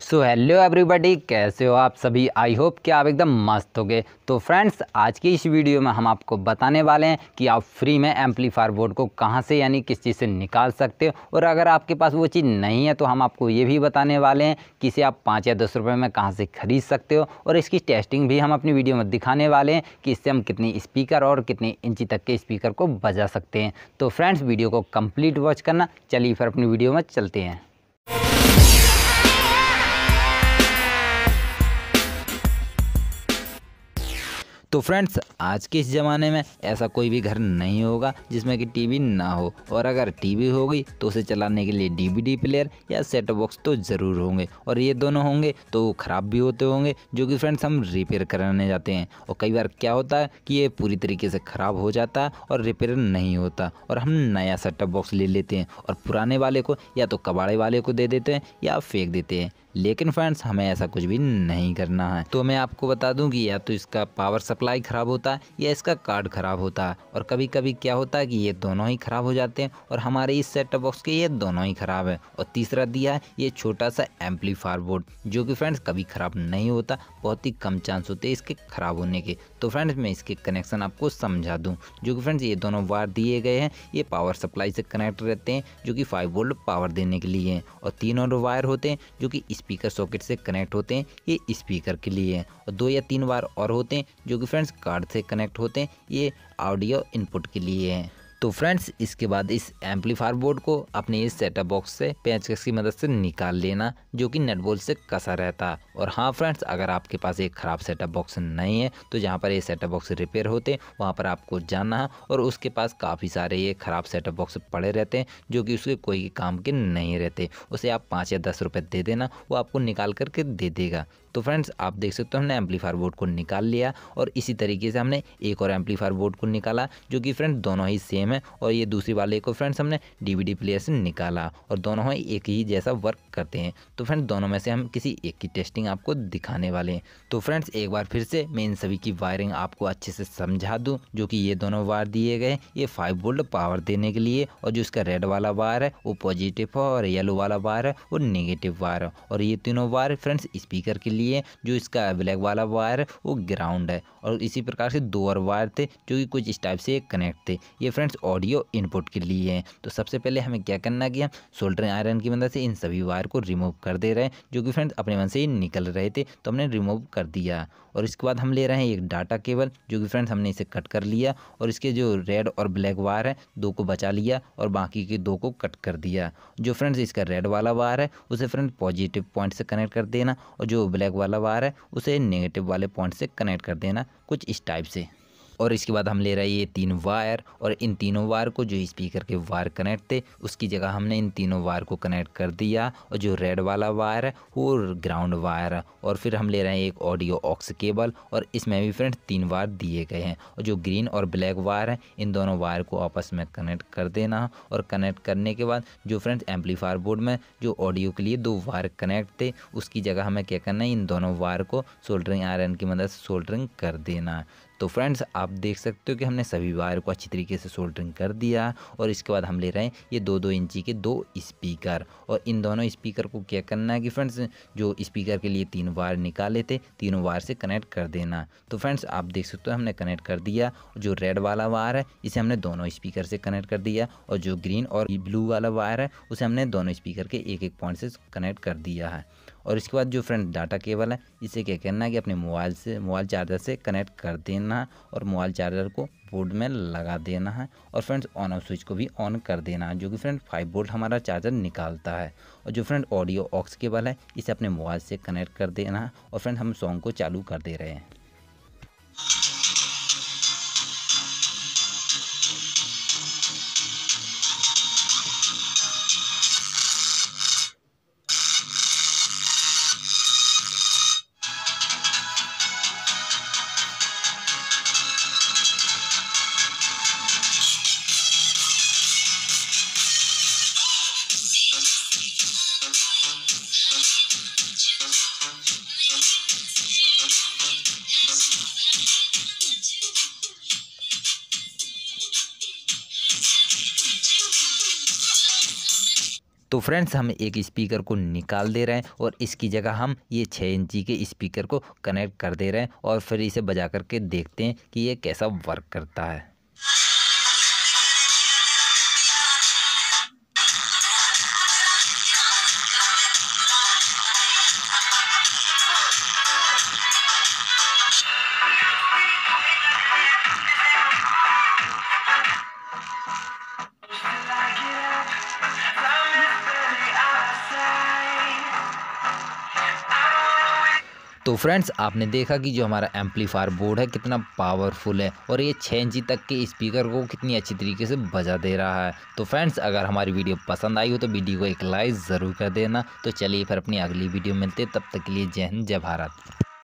So hello everybody कैसे हो आप सभी? आई होप कि आप एकदम मस्त हो गए तो फ्रेंड्स आज की इस वीडियो में हम आपको बताने वाले हैं कि आप फ्री में एम्पलीफायर बोर्ड को कहाँ से यानी किस चीज़ से निकाल सकते हो। और अगर आपके पास वो चीज़ नहीं है तो हम आपको ये भी बताने वाले हैं कि इसे आप पाँच या दस रुपये में कहाँ से ख़रीद सकते हो। और इसकी टेस्टिंग भी हम अपनी वीडियो में दिखाने वाले हैं कि इससे हम कितनी स्पीकर और कितनी इंची तक के स्पीकर को बजा सकते हैं। तो फ्रेंड्स वीडियो को कंप्लीट वॉच करना। चलिए फिर अपनी वीडियो में चलते हैं। तो फ्रेंड्स, आज के इस ज़माने में ऐसा कोई भी घर नहीं होगा जिसमें कि टीवी ना हो। और अगर टीवी होगी तो उसे चलाने के लिए डीवीडी प्लेयर या सेट बॉक्स तो ज़रूर होंगे। और ये दोनों होंगे तो वो ख़राब भी होते होंगे, जो कि फ्रेंड्स हम रिपेयर कराने जाते हैं। और कई बार क्या होता है कि ये पूरी तरीके से ख़राब हो जाता है और रिपेयर नहीं होता। और हम नया सेटअप बॉक्स ले लेते हैं और पुराने वाले को या तो कबाड़े वाले को दे देते हैं या फेंक देते हैं। लेकिन फ्रेंड्स हमें ऐसा कुछ भी नहीं करना है। तो मैं आपको बता दूँ कि या तो इसका पावर सप्लाई ख़राब होता है या इसका कार्ड ख़राब होता। है और कभी कभी क्या होता है कि ये दोनों ही ख़राब हो जाते हैं और हमारे इस सेटअप बॉक्स के ये दोनों ही ख़राब है। और तीसरा दिया है ये छोटा सा एम्पलीफायर बोर्ड जो कि फ्रेंड्स कभी ख़राब नहीं होता, बहुत ही कम चांस होते हैं इसके ख़राब होने के। तो फ्रेंड्स मैं इसके कनेक्शन आपको समझा दूँ, जो कि फ्रेंड्स ये दोनों वायर दिए गए हैं, ये पावर सप्लाई से कनेक्ट रहते हैं, जो कि फाइव वोल्ट पावर देने के लिए हैं। और तीनों वायर होते हैं, जो कि स्पीकर सॉकेट से कनेक्ट होते हैं, ये स्पीकर के लिए हैं। और दो या तीन बार और होते हैं, जो कि फ्रेंड्स कार्ड से कनेक्ट होते हैं, ये ऑडियो इनपुट के लिए हैं। तो फ्रेंड्स इसके बाद इस एम्पलीफायर बोर्ड को अपने इस सेटअप बॉक्स से पेंचकस की मदद से निकाल लेना, जो कि नेट बोल्ट से कसा रहता। है और हाँ फ्रेंड्स अगर आपके पास एक ख़राब सेटअप बॉक्स नहीं है तो जहाँ पर ये सेटअप बॉक्स रिपेयर होते, वहाँ पर आपको जाना है। और उसके पास काफ़ी सारे ये ख़राब सेटअप बॉक्स पड़े रहते हैं, जो कि उसके कोई काम के नहीं रहते। उसे आप पाँच या दस रुपये दे देना, वो आपको निकाल करके दे देगा। तो फ्रेंड्स आप देख सकते हो हमने एम्पलीफायर बोर्ड को निकाल लिया, और इसी तरीके से हमने एक और एम्पलीफायर बोर्ड को निकाला, जो कि फ्रेंड्स दोनों ही सेम है और ये दूसरी वाले को फ्रेंड्स हमने डीवीडी प्लेयर से निकाला और दोनों ही एक ही जैसा वर्क करते हैं। तो फ्रेंड्स दोनों में से हम किसी एक की टेस्टिंग आपको दिखाने वाले हैं। तो फ्रेंड्स एक बार फिर से मैं इन सभी की वायरिंग आपको अच्छे से समझा दूँ, जो कि ये दोनों वायर दिए गए ये फाइव वोल्ट पावर देने के लिए और जो इसका रेड वाला वायर है, वो पॉजिटिव है और येलो वाला वायर है, वो निगेटिव वायर है। और ये तीनों वायर फ्रेंड्स स्पीकर के लिए जो इसका ब्लैक वाला वायर है, वो ग्राउंड है। और इसी प्रकार से दो और वायर थे, जो कि कुछ इस टाइप से कनेक्ट थे। ये फ्रेंड्स ऑडियो इनपुट के लिए हैं। तो सबसे पहले हमें क्या करना कि हम सोल्डरिंग आयरन की मदद से इन सभी वायर को रिमूव कर दे रहे हैं, जो कि फ्रेंड्स अपने मन से ही निकल रहे थे तो हमने रिमूव कर दिया। और इसके बाद हम ले रहे हैं एक डाटा केबल, जो कि फ्रेंड्स हमने इसे कट कर लिया, और इसके जो रेड और ब्लैक वायर है, दो को बचा लिया, और बाकी के दो को कट कर दिया। जो फ्रेंड्स इसका रेड वाला वायर है, उसे फ्रेंड्स पॉजिटिव पॉइंट से कनेक्ट कर देना, और जो ब्लैक वाला वायर है, उसे नेगेटिव वाले पॉइंट से कनेक्ट कर देना, कुछ इस टाइप से। और इसके बाद हम ले रहे ये तीन वायर, और इन तीनों वायर को जो स्पीकर के वायर कनेक्ट थे, उसकी जगह हमने इन तीनों वायर को कनेक्ट कर दिया। और जो रेड वाला वायर है, वो ग्राउंड वायर है। और फिर हम ले रहे हैं एक ऑडियो ऑक्स केबल, और इसमें भी फ्रेंड्स तीन वायर दिए गए हैं। और जो ग्रीन और ब्लैक वायर है, इन दोनों वायर को आपस में कनेक्ट कर देना। और कनेक्ट करने के बाद जो फ्रेंड्स एम्पलीफायर बोर्ड में जो ऑडियो के लिए दो वायर कनेक्ट थे, उसकी जगह हमें क्या करना है, इन दोनों वायर को सोल्डरिंग आयरन की मदद से सोल्डरिंग कर देना। तो फ्रेंड्स, आप देख सकते हो कि हमने सभी वायर को अच्छी तरीके से सोल्डरिंग कर दिया और इसके बाद हम ले रहे हैं ये दो दो इंची के दो स्पीकर। और इन दोनों स्पीकर को क्या करना है कि फ्रेंड्स, जो स्पीकर के लिए तीन वायर निकाले थे, तीनों वायर से कनेक्ट कर देना। तो फ्रेंड्स, आप देख सकते हो हमने कनेक्ट कर दिया। जो रेड वाला वायर है, इसे हमने दोनों स्पीकर से कनेक्ट कर दिया। और जो ग्रीन और ब्लू वाला वायर है, उसे हमने दोनों स्पीकर के एक एक पॉइंट से कनेक्ट कर दिया है। और इसके बाद जो फ्रेंड, डाटा केबल है, इसे क्या करना है कि अपने मोबाइल से, मोबाइल चार्जर से कनेक्ट कर देना है और मोबाइल चार्जर को बोर्ड में लगा देना है और फ्रेंड्स, ऑन ऑफ़ स्विच को भी ऑन कर देना है, जो कि फ्रेंड फाइव बोल्ट हमारा चार्जर निकालता है। और जो फ्रेंड ऑडियो ऑक्स केबल है, इसे अपने मोबाइल से कनेक्ट कर देना है और फ्रेंड हम सॉन्ग को चालू कर दे रहे हैं। तो फ्रेंड्स, हम एक स्पीकर को निकाल दे रहे हैं और इसकी जगह हम ये छः इंची के स्पीकर को कनेक्ट कर दे रहे हैं और फिर इसे बजा करके देखते हैं कि ये कैसा वर्क करता है। तो फ्रेंड्स, आपने देखा कि जो हमारा एम्पलीफायर बोर्ड है, कितना पावरफुल है और ये छः इंची तक के स्पीकर को कितनी अच्छी तरीके से बजा दे रहा है। तो फ्रेंड्स, अगर हमारी वीडियो पसंद आई हो तो वीडियो को एक लाइक ज़रूर कर देना। तो चलिए फिर अपनी अगली वीडियो मिलते तब तक के लिए जय हिंद, जय भारत।